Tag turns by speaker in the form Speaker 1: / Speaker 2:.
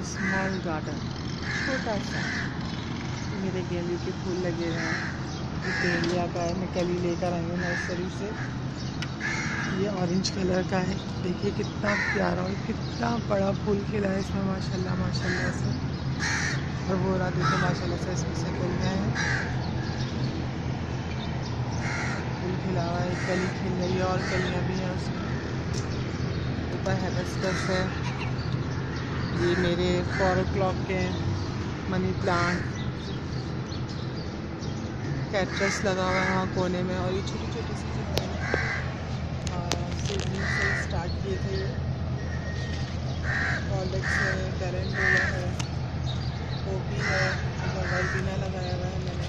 Speaker 1: Garden छोटा सा। मेरे गेंदे के फूल लगे हुए हैं। ये का है मैं कल ही लेकर आई हूँ नर्सरी से। ये ऑरेंज कलर का है। देखिए कितना प्यारा और कितना बड़ा फूल खिला है इसमें, माशाल्लाह माशाल्लाह से। और वो रहा देखो माशाल्लाह से इसमें से खिल गए हैं। फूल खिला हुआ है, कली खिल रही है और कलियाँ भी हैं उसमें। ऊपर हेबस्कस है। ये मेरे फोर ओ के मनी प्लांट कैक्टस लगा हुआ है वहाँ कोने में और ये छोटी छोटी सी सीजनिंग से स्टार्ट किए थे। कॉलेक्स है कैरेंडोला है पोपी है वर्बीना लगाया हुआ है मैंने।